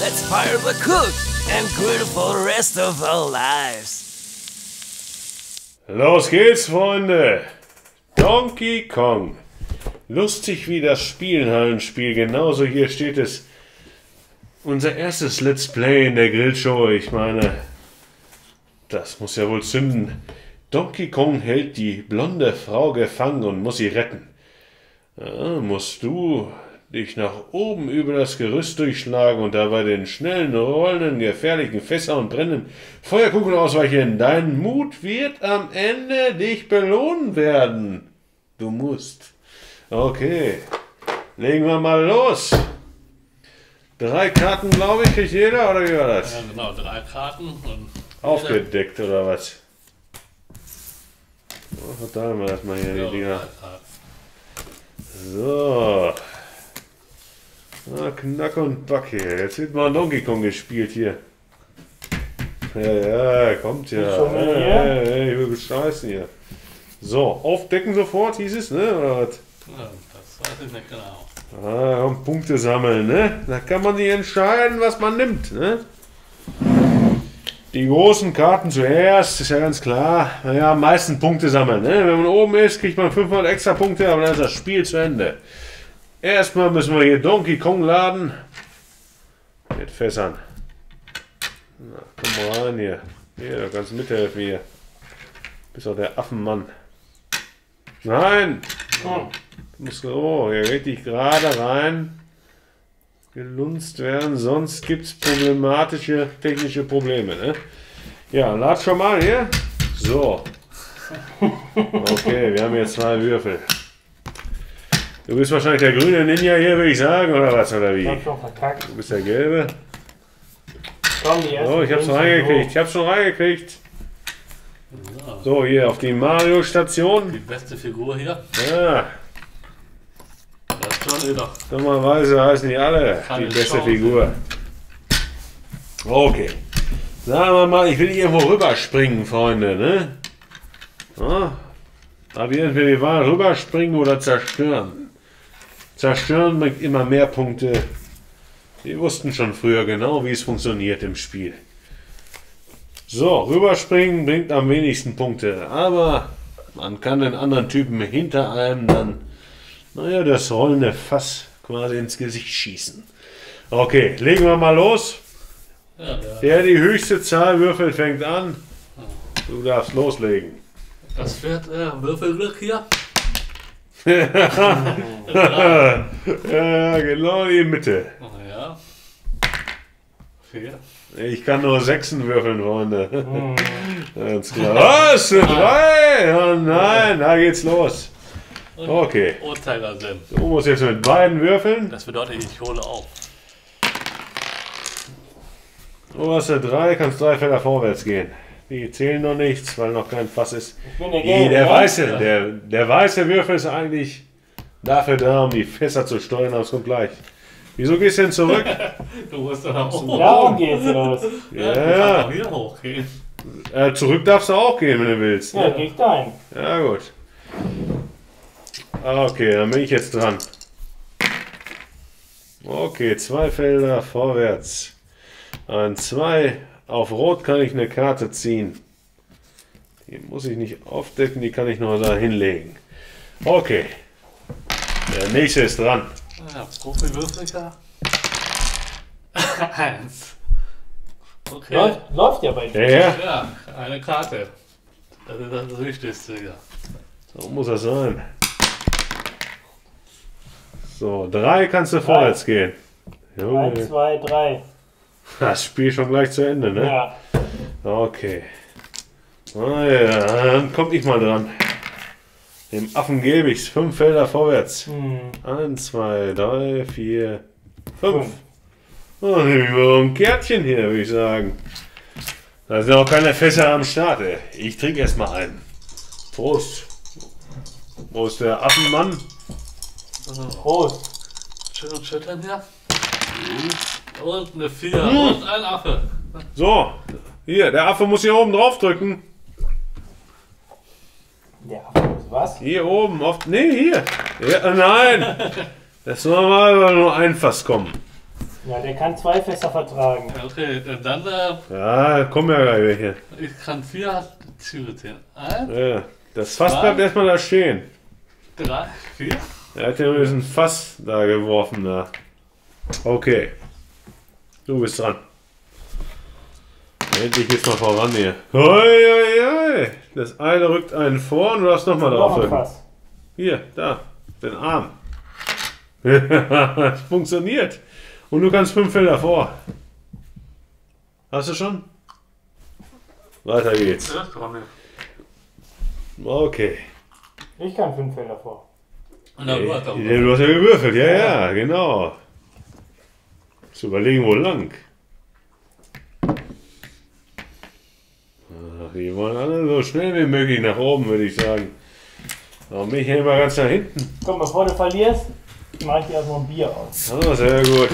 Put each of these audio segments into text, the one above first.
Let's fire the cook and grill for the rest of our lives. Los geht's, Freunde! Donkey Kong. Lustig wie das Spielenhallenspiel, genauso hier steht es. Unser erstes Let's Play in der Grillshow, ich meine, das muss ja wohl zünden. Donkey Kong hält die blonde Frau gefangen und muss sie retten. Ja, musst du dich nach oben über das Gerüst durchschlagen und dabei den schnellen, rollenden, gefährlichen Fässer und brennenden Feuerkugeln ausweichen. Dein Mut wird am Ende dich belohnen werden. Du musst. Okay, legen wir mal los. Drei Karten, glaube ich, kriegt jeder, oder wie war das? Ja, genau, drei Karten und Aufgedeckt, oder was? Oh, verteilen wir das mal hier, Ja, die Dinger. So. Ah, Knack und Back hier. Jetzt wird mal Donkey Kong gespielt hier. Ja, ja, kommt ja. ja, ja, ich will bescheißen hier. So, aufdecken sofort hieß es, ne? Oder was? Ja, das weiß ich nicht genau. Ah, komm, Punkte sammeln, ne? Da kann man sich entscheiden, was man nimmt, ne? Die großen Karten zuerst, ist ja ganz klar. Naja, am meisten Punkte sammeln, ne? Wenn man oben ist, kriegt man 500 extra Punkte, aber dann ist das Spiel zu Ende. Erstmal müssen wir hier Donkey Kong laden. Mit Fässern. Na, komm mal rein hier. Hier, da kannst du mithelfen hier. Bist doch der Affenmann. Nein! Du musst so hier richtig gerade rein gelunzt werden, sonst gibt es problematische technische Probleme. Ne? Ja, lad schon mal hier. So. Okay, wir haben jetzt zwei Würfel. Du bist wahrscheinlich der grüne Ninja hier, würde ich sagen, oder was, oder wie? Ich hab schon verkackt. Du bist der gelbe. Komm, die erste. Oh, ich hab's schon reingekriegt. Ich hab's schon reingekriegt. So, hier auf die Mario-Station. die beste Figur hier. Ja, Das ist schon wieder. dummerweise heißen die alle Keine die beste Chance. Figur. Okay. Sagen wir mal, ich will irgendwo rüberspringen, Freunde, ne? Ja, aber entweder wir wollen rüberspringen oder zerstören. Zerstören bringt immer mehr Punkte. Wir wussten schon früher genau, wie es funktioniert im Spiel. So, rüberspringen bringt am wenigsten Punkte, aber man kann den anderen Typen hinter einem dann, naja, das rollende Fass quasi ins Gesicht schießen. Okay, legen wir mal los. Ja, die höchste Zahl würfelt, fängt an. Du darfst loslegen. das wird äh, Würfelglück hier. Ja, genau in die Mitte. Oh, ja. Vier. Ich kann nur Sechsen würfeln, Freunde. Ganz klar. Was? Eine Drei? Oh nein, da geht's los. Okay. Uhrzeigersinn. Du musst jetzt mit beiden würfeln. Das bedeutet, ich hole auf. Du hast eine Drei, kannst drei Felder vorwärts gehen. Die zählen noch nichts, weil noch kein Fass ist. Ich bin der Nee, Gelbe, der weiße, der, der weiße Würfel ist eigentlich dafür da, um die Fässer zu steuern, aber es kommt gleich. Wieso gehst du denn zurück? Du musst doch nach oben. Darum geht's los. Ja, du Ja, kannst auch hier hochgehen. äh, zurück darfst du auch gehen, wenn du willst. Ja, geh ich dein. Ja, gut. Okay, dann bin ich jetzt dran. Okay, zwei Felder vorwärts. An zwei auf Rot kann ich eine Karte ziehen. Die muss ich nicht aufdecken, die kann ich noch da hinlegen. Okay. Der nächste ist dran. Ja, Profi-Würfel Eins. Okay. Läuft, läuft ja bei dir. Ja, ja. Ja, eine Karte. Das ist das Wichtigste hier. So muss das sein. So, drei kannst du vorwärts gehen. Junge, Eins, zwei, drei. Das Spiel schon gleich zu Ende, ne? Ja. Okay. Ah ja, dann komm ich mal dran. Dem Affen gebe ich's. Fünf Felder vorwärts. Hm. Eins, zwei, drei, vier, fünf. Oh, nehmen wir mal ein Kärtchen hier, würde ich sagen. Da sind auch keine Fässer am Start, ey. Ich trinke erstmal einen. Prost. Wo ist der Affenmann? Prost. Schön schütteln hier. Und eine Vier. Und ein Affe. So, hier, der Affe muss hier oben drauf drücken. Der Affe ist was? Hier oben, auf. Nee, hier. Ja, nein. Das soll mal nur ein Fass kommen. Ja, der kann zwei Fässer vertragen. Okay, dann äh, Ja, kommen ja gleich welche. ich kann vier zählen. Eins, Ja, das Fass Zwei. bleibt erstmal da stehen. drei, vier. Er hat ja nur diesen Fass da geworfen da. Okay. Du bist dran. Endlich geht's mal voran hier. Hoi, hoi, hoi. Das eine rückt einen vor und du darfst nochmal Noch ein draufdrücken. Fass. Hier, da, den Arm. Es Funktioniert. Und du kannst fünf Felder vor. Hast du schon? Weiter geht's. Okay. Ich kann fünf Felder vor. Und dann du hast auch. Ja, du hast ja gewürfelt, ja, ja, genau. Zu überlegen, wo lang. Ach, die wollen alle so schnell wie möglich nach oben, würde ich sagen. Warum bin ich hier immer ganz nach hinten? Komm, bevor du verlierst, mach ich dir erstmal ein Bier aus. Ah, sehr gut.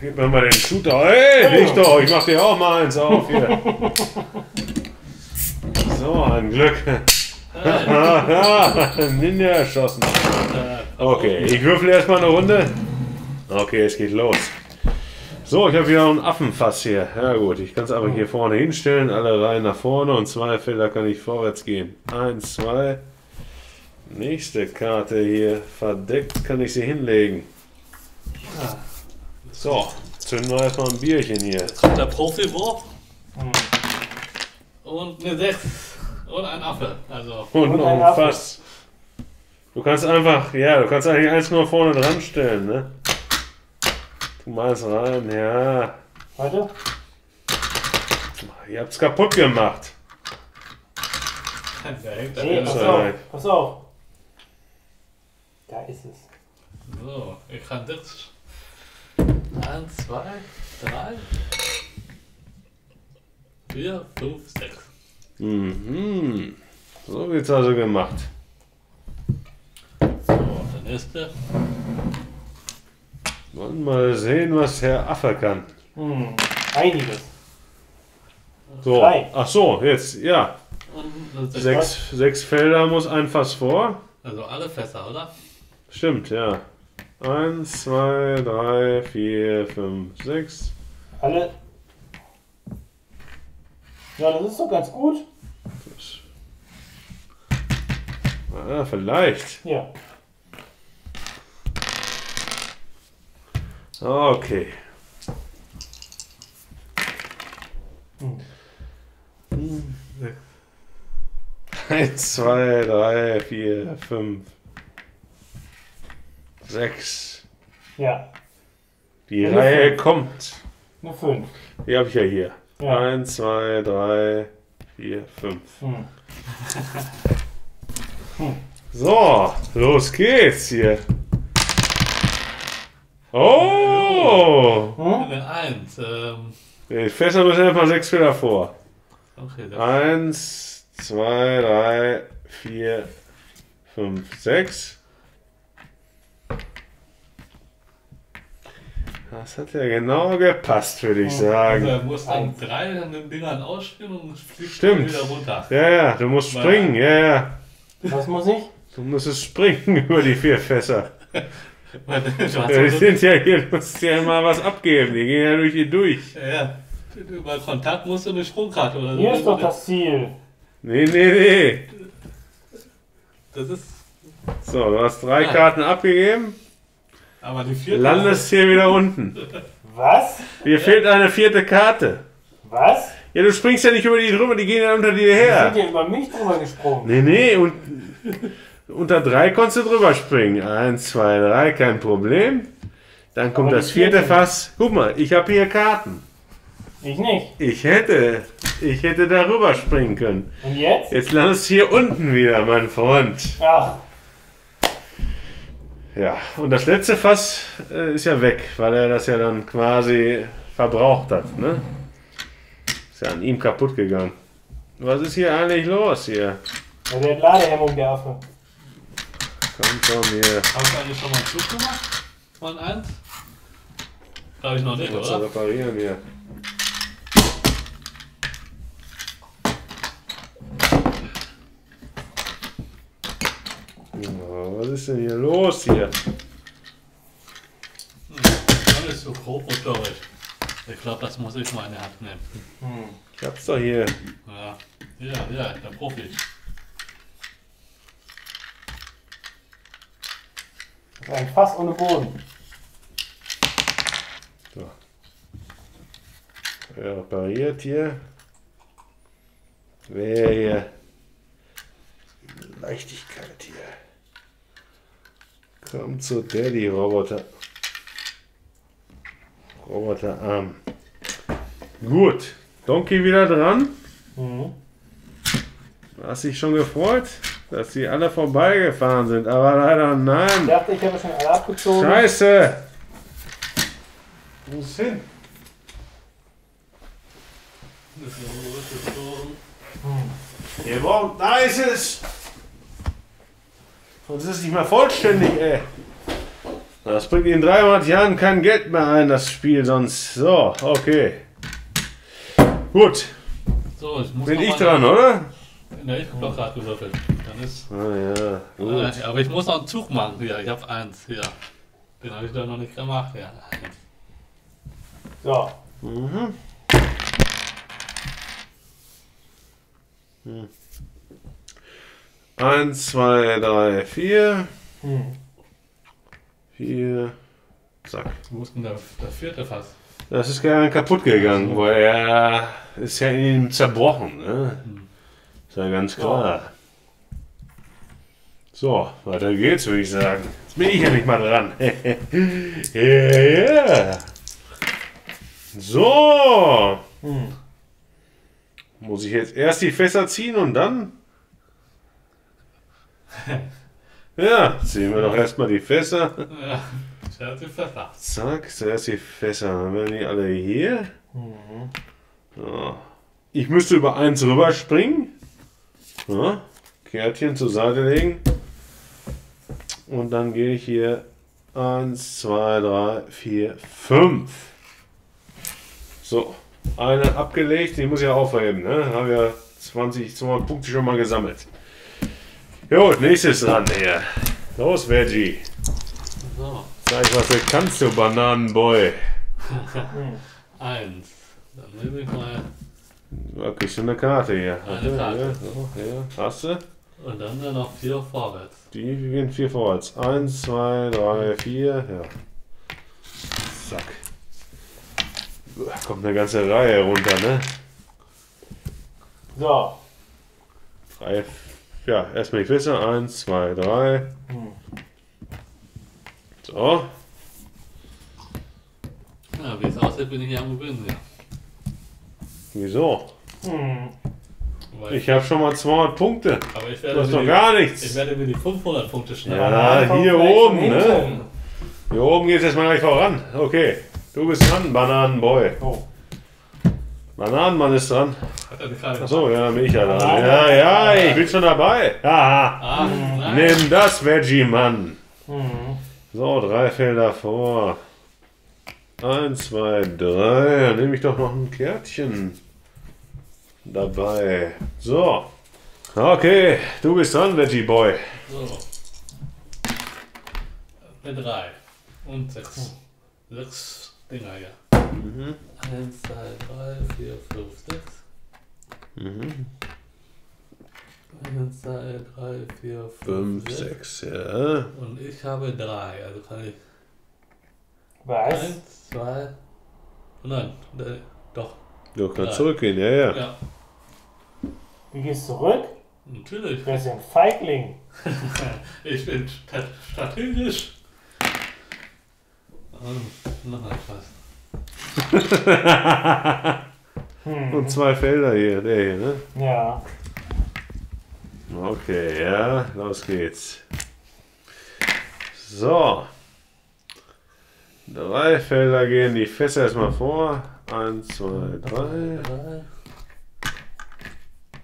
Gib mir mal den Shooter. Hey, leg doch, ich mach dir auch mal eins auf hier. So, ein Glück. Ninja erschossen. Okay, ich würfel erstmal eine Runde. Okay, es geht los. So, ich habe wieder einen Affenfass hier. Ja gut, ich kann es aber hier vorne hinstellen. Alle Reihen nach vorne und zwei Felder kann ich vorwärts gehen. Eins, zwei. Nächste Karte hier. Verdeckt kann ich sie hinlegen. So, zünden wir erstmal ein Bierchen hier. kommt der Profi-Wurf Hm. und eine 6 und ein Affe. Also, Und, Und noch ein ein Affe. Fass. Du kannst einfach, ja, du kannst eigentlich eins nur vorne dran stellen, ne? Tu mal rein, ja. Warte. Ihr habt's kaputt gemacht. da hängt Nee, pass auf. Pass auf. Da ist es. So, ich kann das. Eins, zwei, drei, vier, fünf, sechs. Mhm. So wird's also gemacht. So, der nächste. Wollen mal sehen, was Herr Affe kann. Hm. Einiges. So. Drei. Ach so, jetzt, ja. Und sechs. Sechs, sechs Felder muss ein Fass vor. Also alle Fässer, oder? Stimmt, ja. Eins, zwei, drei, vier, fünf, sechs. Alle. Ja, das ist doch ganz gut. Ah, vielleicht. Ja. Okay. Eins, zwei, drei, vier, fünf, sechs. Ja. Die Eine Reihe fünf. kommt. Eine 5. Die habe ich ja hier. Ja. Eins, zwei, drei, vier, fünf. Hm. So, los geht's hier. Oh! Hm? Eine Eins. Ähm, Die Fässer müssen einfach sechs Felder vor. okay, das Eins, zwei, drei, vier, fünf, sechs. Das hat ja genau gepasst, würde ich sagen. Also er muss dann drei an den Dingern ausspielen und fliegt Stimmt. dann wieder runter. Ja, ja, du musst springen, ja, ja. Was muss ich? Du musst es springen über die vier Fässer. Ja, die ja, so, sind ja hier, du musst ja mal was abgeben. Die gehen ja durch die durch. ja, über Kontakt musst du eine Sprungkarte oder so. Hier ist doch das Ziel. Nee, nee, nee. Das ist. So, du hast drei Ja. Karten abgegeben, Aber die vierte. landest hier wieder unten. Was? Dir fehlt eine vierte Karte. Was? Ja, du springst ja nicht über die drüber, die gehen ja unter dir Wir her. sind ja über mich drüber gesprungen. Nee, nee, und unter drei konntest du drüber springen. Eins, zwei, drei, kein Problem. Dann kommt Aber das vierte vierte- Fass. Guck mal, ich habe hier Karten. Ich nicht. Ich hätte, ich hätte darüber springen können. Und jetzt? Jetzt landest du hier unten wieder, mein Freund. Ach, Ja, und das letzte Fass äh, ist ja weg, weil er das ja dann quasi verbraucht hat, ne? Ist ja an ihm kaputt gegangen. Was ist hier eigentlich los hier? ja, der hat Ladehemmung, der Affe. Komm schon hier. Hast du eigentlich schon mal einen Zug gemacht? Von eins? Glaube ich noch nicht, oder? reparieren hier. Was ist denn hier los hier? Gar nicht so grob motorisch. Ich glaube, das muss ich mal in die Hand nehmen. Hm. Ich hab's doch hier. Ja, ja, ja der Profi. Das ist ein Fass ohne Boden. So. Ja, repariert hier. Wer hier. Leichtigkeit hier. Komm zu Daddy, Roboter. Roboterarm. Gut. Donkey wieder dran. Mhm. Hast dich schon gefreut, dass sie alle vorbeigefahren sind, aber leider Ich nein. dachte, ich habe schon alle abgezogen. Scheiße! Wo ist hin? Ihr braucht, da ist es! Sonst ist es nicht mal vollständig, ey. Das bringt in 300 Jahren kein Geld mehr ein, das Spiel, sonst. So, okay. Gut, So, ich muss bin ich dran, oder? Ne, ich hab doch gerade gewürfelt. Dann ist. Ah ja, gut. Äh, aber ich muss noch einen Zug machen. Hier, ich habe eins. Hier. Den habe ich da noch nicht gemacht. Ja. So. Mhm. Eins, zwei, drei, vier. Hm. Vier. Zack. Wo ist denn der, der vierte Fass? Das ist gar kaputt gegangen, weil er ist ja in ihm zerbrochen. Ne? Ist ja ganz klar. So, weiter geht's, würde ich sagen. Jetzt bin ich ja nicht mal dran. Ja, ja. So. Hm. Muss ich jetzt erst die Fässer ziehen und dann? Ja, ziehen wir doch erstmal die Fässer. Ja, hatte Pfeffer. Zack, zuerst die Fässer. Dann werden die alle hier. Mhm. So. Ich müsste über eins rüberspringen. Ja. Kärtchen zur Seite legen. Und dann gehe ich hier eins, zwei, drei, vier, fünf. So, eine abgelegt, die muss ich ja aufheben. Ne? Haben wir 20, 200 Punkte schon mal gesammelt. Jo, nächstes dran hier. Los, Veggie. So, Zeig, was du kannst, du Bananenboy. eins. Dann nehme ich mal. Kriegst du eine Karte hier. Eine Karte. Ja, so, ja. Hast du? Und dann dann noch vier vorwärts. Die gehen vier vorwärts. Eins, zwei, drei, vier. Ja. Zack. Da kommt eine ganze Reihe runter, ne? So. Drei. Ja, erstmal die Fässer. Eins, zwei, drei. Hm. So. Ja, wie es aussieht, bin ich hier am Gewinnen. Ja. Wieso? Hm. Weil Ich habe schon mal 200 Punkte. aber ich Du werde, hast mir doch die, gar ich nichts. werde mir die 500 Punkte schnappen. Ja, hier oben, von ne? Hier oben geht es erstmal gleich voran. Okay. Du bist dran, Bananenboy. Oh. Bananenmann ist dran. Er Achso, ja, dann bin ich ja dran. Nein, Ja, ja, ich bin schon dabei. Haha. Ah, nein. Nimm das, Veggie-Mann. Hm. So, drei Felder vor. Eins, zwei, drei. Dann nehme ich doch noch ein Kärtchen dabei. So. Okay, du bist dran, Veggie Boy. So. Eine 3 und 6. 6 Dinger hier. Mhm. 1, 2, 3, 4, 5, 6. Mhm. 1, 2, 3, 4, Fünf, 5, 6. sechs, ja. Und ich habe 3. Also kann ich Was? 1, 2. Nein, ne, doch. Du kannst Drei. zurückgehen, ja, ja. Ja, Du gehst zurück? natürlich. Wer ist ein Feigling? Ich bin strategisch. Und noch etwas. Hm. Und zwei Felder hier, der hier, ne? Ja. Okay, ja, los geht's. So. Drei Felder gehen die Fässer erstmal vor. Eins, zwei, drei. 3.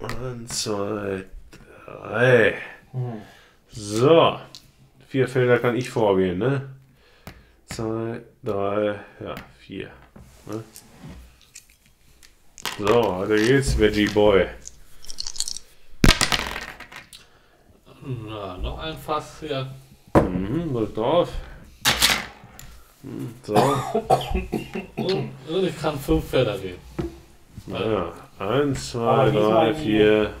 Eins, zwei, drei. Hm. So. Vier Felder kann ich vorgehen, ne? Zwei, drei, ja, vier. Ne? So, weiter geht's, Veggie Boy. Na, noch ein Fass hier. Mhm, drück drauf. So, Und, und ich kann fünf Felder gehen. ja. Eins, zwei, diesmal drei, vier.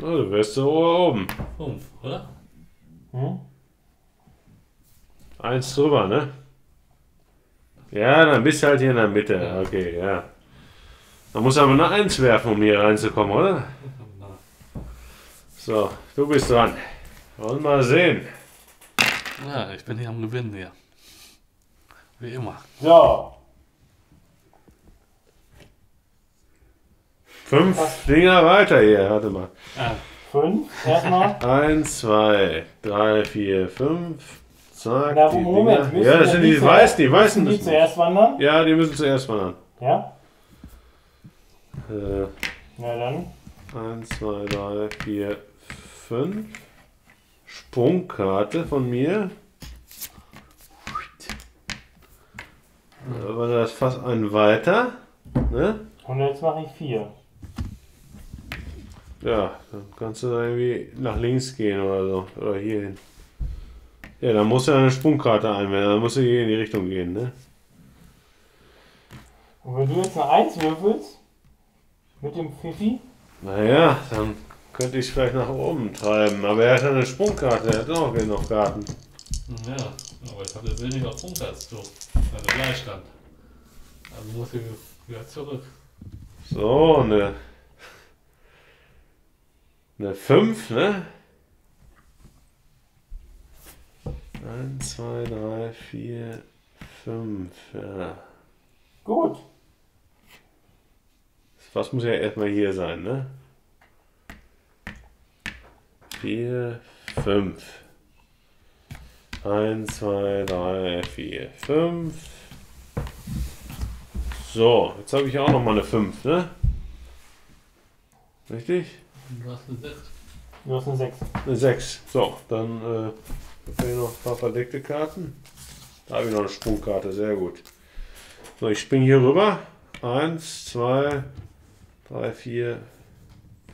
Oh, du wärst so oben. Fünf, oder? Hm? Eins drüber, ne? Ja, dann bist du halt hier in der Mitte. Ja. Okay, ja. Man muss aber eine Eins werfen, um hier reinzukommen, oder? So, du bist dran. Wollen wir mal sehen. Ja, ich bin hier am Gewinnen hier. Wie immer. So, Fünf Dinger weiter hier. Warte mal. Ah, fünf. Erstmal. Eins, zwei, drei, vier, fünf. Zack. Na, die Moment. Dinger. Ja, das sind die zuerst- weißen, die weißen müssen die zuerst wandern? Ja, die müssen zuerst an. Ja? Äh, Na dann. Eins, zwei, drei, vier, fünf. Sprungkarte von mir. Aber da ist fast ein weiter. Ne? Und jetzt mache ich vier. Ja, dann kannst du da irgendwie nach links gehen oder so. Oder hier hin. Ja, dann musst du eine Sprungkarte einwählen. Dann musst du hier in die Richtung gehen, ne? Und wenn du jetzt eine Eins würfelst, mit dem Fifi, Naja, dann könnte ich es vielleicht nach oben treiben. Aber er hat ja eine Sprungkarte. Er hat auch genug Karten. ja, aber ich habe weniger Punkte als du. Also Gleichstand. Also muss ich wieder zurück. So, eine. Eine 5, ne? 1, 2, 3, 4, 5. Ja. gut. Was muss ja erstmal hier sein, ne? 4, 5. 1, 2, 3, 4, 5. So, jetzt habe ich auch noch mal eine 5, ne? Richtig? Du hast eine 6. Du hast eine Sechs. Eine 6. So, dann äh, hier noch ein paar verdeckte Karten. Da habe ich noch eine Sprungkarte, sehr gut. So, ich springe hier rüber. 1, 2, 3, 4,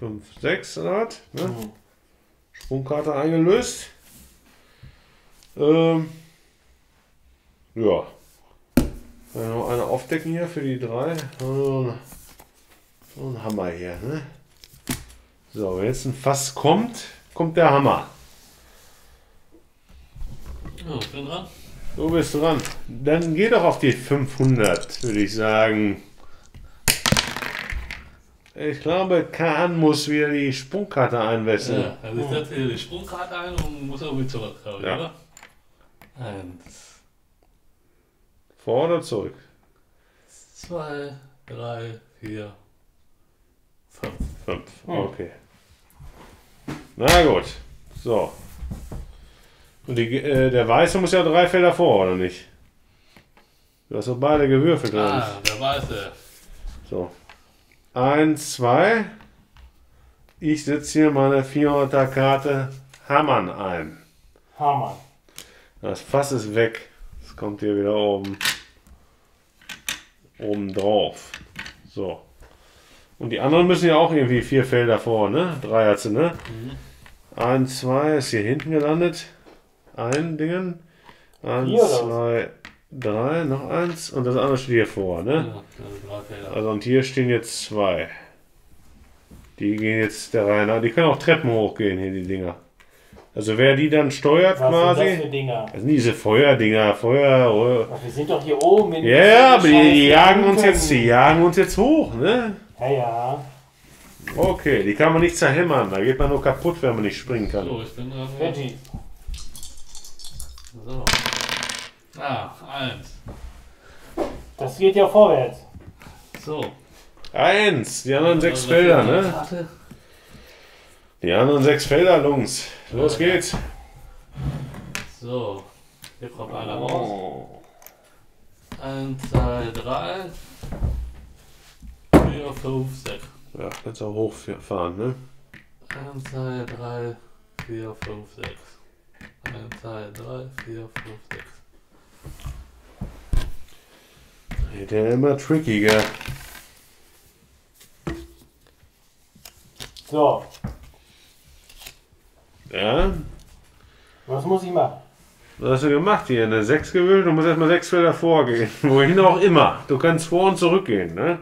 5, 6 oder was? Ne? Sprungkarte eingelöst. Ähm, ja. Noch eine aufdecken hier für die drei. So ein, so ein Hammer hier. Ne? So, wenn jetzt ein Fass kommt, kommt der Hammer. Oh, ich bin dran. Du bist dran. Dann geh doch auf die 500, würde ich sagen. Ich glaube, Kahn muss wieder die Sprungkarte einwechseln. Ja, also ich setze hier die Sprungkarte ein und muss irgendwie zurück, glaube ich, Ja. oder? Eins, Vor oder zurück? zwei, drei, vier, fünf. Fünf. Okay. Na gut. So. Und die, äh, der Weiße muss ja drei Felder vor, oder nicht? Du hast doch beide gewürfelt, oder Ah, der Weiße. So. Eins, zwei. Ich setze hier meine 400er Karte Hammern ein. Hammer. Das Fass ist weg. Es kommt hier wieder oben. Oben drauf. So. Und die anderen müssen ja auch irgendwie vier Felder vor, ne? Drei hat sie, ne? Eins, zwei ist hier hinten gelandet. Ein Dingen. Eins, Vier zwei, drei, noch eins. Und das andere steht hier vor, Ja, ne? also drei Felder. Also und hier stehen jetzt zwei. Die gehen jetzt der Reihe nach. Die können auch Treppen hochgehen hier, die Dinger. Also wer die dann steuert Was sind das quasi. für Dinger? Das sind diese Feuerdinger, Feuer. Ach, wir sind doch hier oben in Ja, ja, aber die, die jagen uns jetzt, die jagen uns jetzt hoch, ne? Ja, ja. Okay, die kann man nicht zerhämmern, da geht man nur kaputt, wenn man nicht springen kann. So, ich bin dran. Veggie. So. Ah, eins. Das geht ja vorwärts. So. Eins, die anderen sechs Also, Felder, ne? Die anderen sechs Felder, Lungs. Los geht's. So. Hier kommt einer raus. Oh. Eins, zwei, drei. Vier, fünf, sechs. Ja, kannst auch hochfahren, ne? Eins, zwei, drei, vier, fünf, sechs. Eins, zwei, drei, vier, fünf, sechs. Wird ja immer trickiger. So, Ja, was muss ich machen? Was hast du gemacht hier? Eine 6 gewählt? Du musst erstmal 6 Felder vorgehen. Wohin auch immer. Du kannst vor und zurück gehen, ne?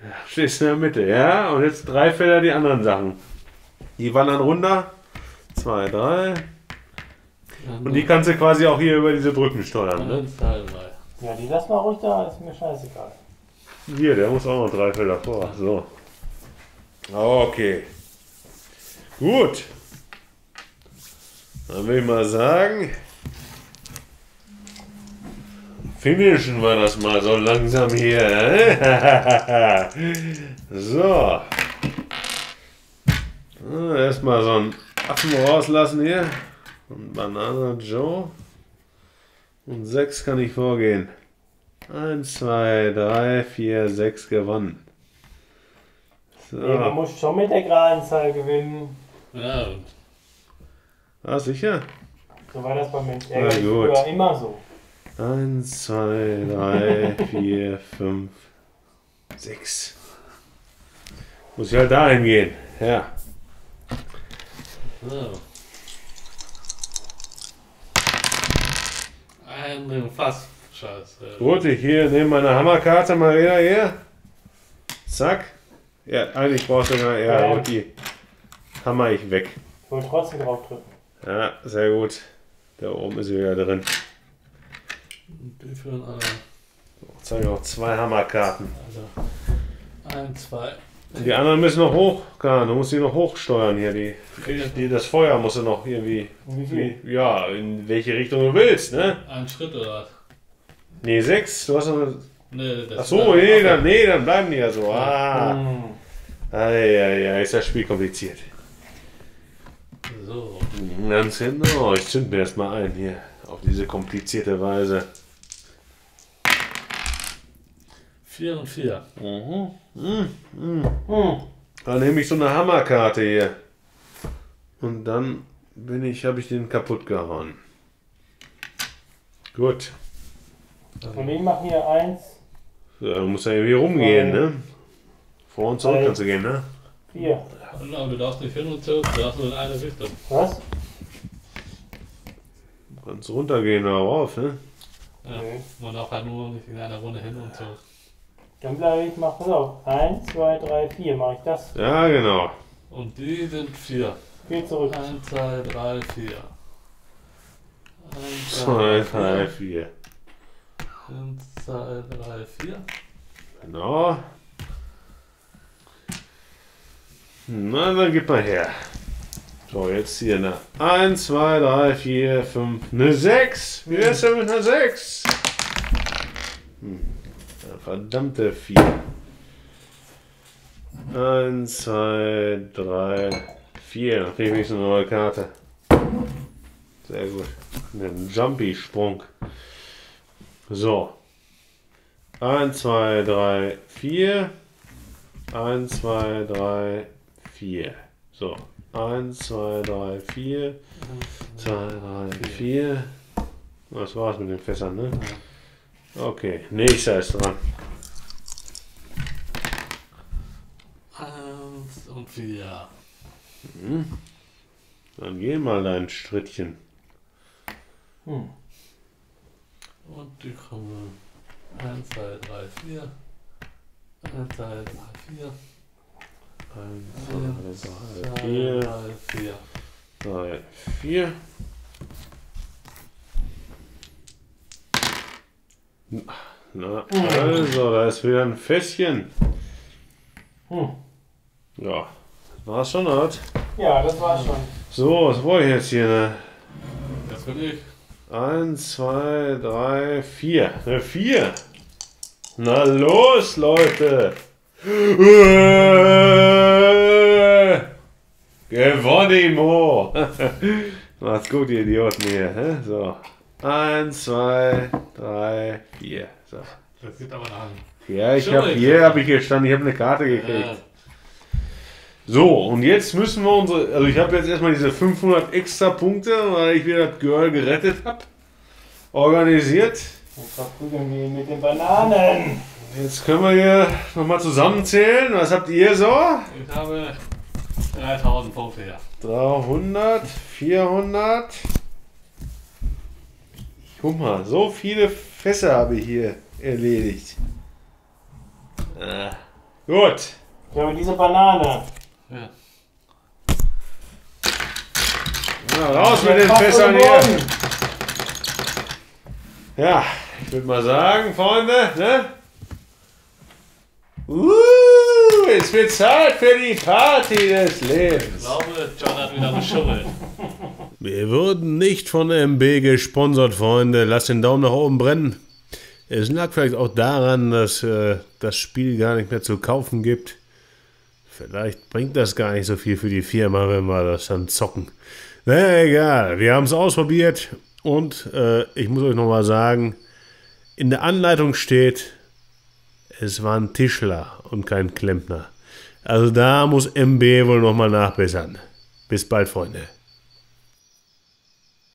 Ja, Stehst in der Mitte, ja? Und jetzt drei Felder die anderen Sachen. Die wandern runter. Zwei, drei. Und die kannst du quasi auch hier über diese Brücken steuern, ne? Ja, die lass mal ruhig da, ist mir scheißegal. Hier, der muss auch noch drei Felder vor. So. Okay. Gut. Dann will ich mal sagen, finishen wir das mal so langsam hier. äh? so. Erstmal so einen Affen rauslassen hier. Und Banana Joe. Und sechs kann ich vorgehen. 1, 2, 3, 4, 6 gewonnen. So. Nee, du musst schon mit der geraden Zahl gewinnen. Ja, Ah, sicher? So war das bei mir Na Ärger früher immer so. 1, 2, 3, 4, 5, 6. Muss ich halt dahin gehen. Ja. so. Ein Fass. Scheiße. Gut, ich hier nehme meine Hammerkarte mal wieder hier. Zack. Ja, eigentlich brauchst du ja, ja, Ja. die hammer ich weg. Ich will trotzdem drauf drücken. Ja, sehr gut. Da oben ist sie wieder drin. Die führen alle. Jetzt habe ich noch zwei Hammerkarten. Also. Ein, zwei. Die anderen müssen noch hoch, Kahn. Du musst die noch hochsteuern hier. Die, die, das Feuer musst du noch irgendwie. Wie? Ja, in welche Richtung du willst, ne? Ein Schritt oder was? Nee, sechs. Du hast noch. Nee, das Ach so, nee, dann, nee, dann bleiben die ja so. Ah. Hm. Eieiei, ist das Spiel kompliziert. So. Ganz genau. Ich zünd mir erstmal ein hier. Auf diese komplizierte Weise. Vier und vier. Mhm. Mhm. Hm. Dann nehme ich so eine Hammerkarte hier. Und dann bin ich, habe ich den kaputt gehauen. Gut. Und ich mache hier eins, So, dann muss ja irgendwie rumgehen, ne? Vor und zurück kannst du gehen, ne? vier. Na, du darfst nicht hin und zurück, du darfst nur in eine Richtung. Was? Du kannst runtergehen oder rauf, ne? Ja. Nee. Man darf halt nur nicht in einer Runde hin und zurück. Dann bleibe ich, mach pass auf. Eins, zwei, drei, vier. Mache ich das. Ja, genau. Und die sind vier. Vier zurück. Eins, zwei, drei, vier. Eins, Zwei, drei, vier. Eins, zwei, drei, vier. Genau. Na, dann gib mal her. So, jetzt hier eine 1, 2, 3, 4, 5, eine 6. Wie wär's denn mit einer 6? Hm. Ja, verdammte 4. 1, 2, 3, 4. Dann krieg ich wenigstens eine neue Karte. Sehr gut. Ein Jumpy-Sprung. So. 1, 2, 3, 4. 1, 2, 3, 4. So. 1, 2, 3, 4. 2, 3, 4. Das war's mit den Fässern, ne? Okay, nächster ist dran. Eins und vier. Dann geh mal dein Strittchen. Hm. Und die kommen. Eins, zwei, drei, vier. Eins, zwei, drei, vier. 1, 2, 3, Zwei, 4. drei, vier. 3, 4. Na, also, da ist wieder ein Fässchen. Hm. Ja, das war's schon, oder? was? Ja, das war's schon. So, was wollte ich jetzt hier? Ne? Das bin ich. 1, 2, 3, 4. Ne, 4. Na los, Leute. Gewonnimo. Macht's gut, ihr Idioten hier. hä? So. 1, 2, 3, 4. So. Das sieht aber nach. Ja, ich habe hier habe ich gestanden, ich habe eine Karte gekriegt. Ja, So, und jetzt müssen wir unsere, also ich habe jetzt erstmal diese 500 extra Punkte, weil ich wieder das Girl gerettet habe, organisiert. Jetzt verprügeln wir ihn mit den Bananen. Jetzt können wir hier nochmal zusammenzählen. Was habt ihr so? ich habe 3050, ja. 300, 400. Guck mal, so viele Fässer habe ich hier erledigt. Äh, gut. Ich habe diese Banane. ja. Na, raus mit den Fässern hier. Ja, ich würde mal sagen, Freunde, ne? Uh, es wird Zeit für die Party des Ich Lebens. glaube, John hat wieder geschummelt. Wir wurden nicht von MB gesponsert, Freunde. Lasst den Daumen nach oben brennen. Es lag vielleicht auch daran, dass äh, das Spiel gar nicht mehr zu kaufen gibt. Vielleicht bringt das gar nicht so viel für die Firma, wenn wir das dann zocken. Na egal, wir haben es ausprobiert und äh, ich muss euch nochmal sagen, in der Anleitung steht, es war ein Tischler und kein Klempner. Also da muss MB wohl nochmal nachbessern. Bis bald, Freunde.